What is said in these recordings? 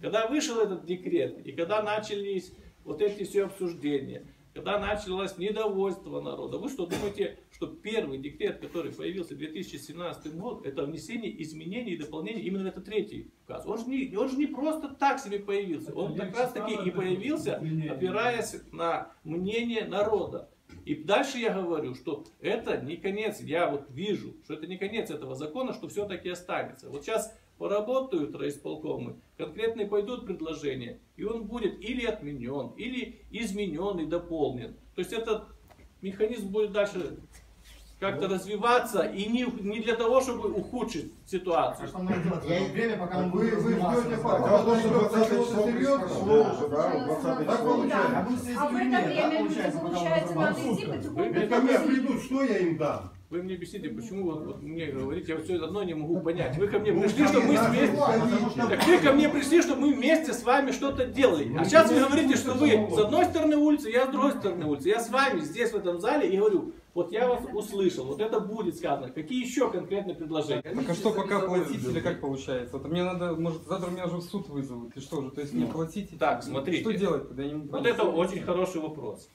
Когда вышел этот декрет, и когда начались вот эти все обсуждения, когда началось недовольство народа, вы что думаете, что первый декрет, который появился в 2017 году, это внесение изменений и дополнений именно в этот третий указ? Он же не, он же не просто так себе появился, он как раз таки и появился, опираясь на мнение народа. И дальше я говорю, что это не конец, я вот вижу, что это не конец этого закона, что все-таки останется. Вот сейчас поработают райисполкомы, конкретные пойдут предложения, и он будет или отменен, или изменен и дополнен. То есть этот механизм будет дальше как-то развиваться и не, не для того, чтобы ухудшить ситуацию. Что нам делать время, пока он Вы, вы ждете в том, он что 20 число число серьезно, прошло да. уже, да, 20 Так число. получается. Да. А А в это время получается, надо идти потихоньку. Ко мне придут, что я им дам? Вы мне объясните, почему вот, вот мне говорите, я все одно не могу понять. Вы ко мне Ну, пришли, чтобы мы вместе... Так вы ко мне пришли, чтобы мы вместе с вами что-то делали. А сейчас вы говорите, что вы с одной стороны улицы, я с другой стороны улицы. Я с вами здесь, в этом зале, и говорю, вот я вас услышал, вот это будет сказано. Какие еще конкретные предложения? Так а что пока платить или как получается? Вот мне надо, может, завтра меня уже в суд вызовут, и что же, то есть не платите? Так, смотрите. Что делать тогда? Я не Вот это очень хороший вопрос.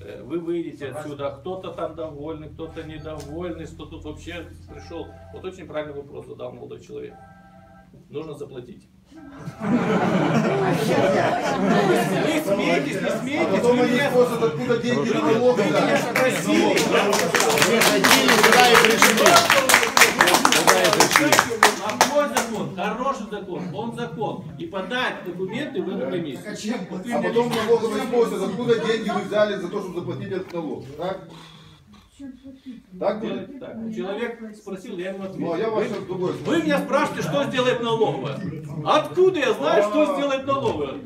Э, Вы выйдете отсюда, кто-то там довольный, кто-то недовольный, кто тут вообще пришел. Вот очень правильный вопрос задал молодой человек. Нужно заплатить. Вы смеетесь, не А смеетесь, потом вы они меня, спросят, откуда деньги на вы налоги меня дать. спросили. Плохой закон, хороший закон, он закон. И подать документы в эту комиссию. Так а чем Вот вы А потом налоговые спросят, откуда деньги вы взяли за то, чтобы заплатить этот налог. Так? Так будет? Так. Человек спросил, я ему Ну, а я ответил. вас Вы- другой Вы меня спрашиваете, что сделает налоговая. Откуда я знаю, что сделает налоговая?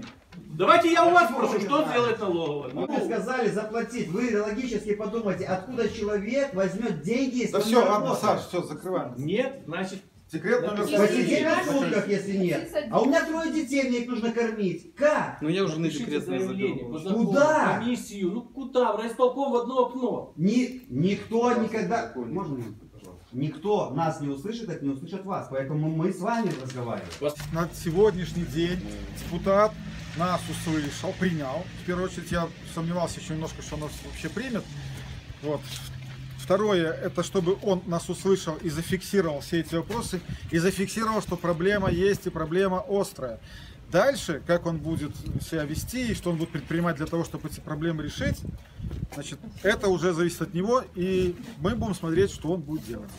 Давайте я у вас спрошу, что сделает налоговая. Ну, Вы сказали заплатить. Вы логически подумайте, откуда человек возьмет деньги, если Да все, ладно. Саш, все, закрываем. Нет, значит, Секрет номер Посидеть на один. сутках, если нет. А у меня трое детей, мне их нужно кормить. Как? Ну я уже на декретное заявление Куда? комиссию. Ну куда? В райисполком в одно окно. Ни, никто никогда... Можно минутку, пожалуйста? Никто нас не услышит, как не услышит вас. Поэтому мы с вами разговариваем. На сегодняшний день депутат нас услышал, принял. В первую очередь я сомневался еще немножко, что он нас вообще примет. Вот. Второе, это чтобы он нас услышал и зафиксировал все эти вопросы, и зафиксировал, что проблема есть и проблема острая. Дальше, как он будет себя вести и что он будет предпринимать для того, чтобы эти проблемы решить, значит, это уже зависит от него, и мы будем смотреть, что он будет делать.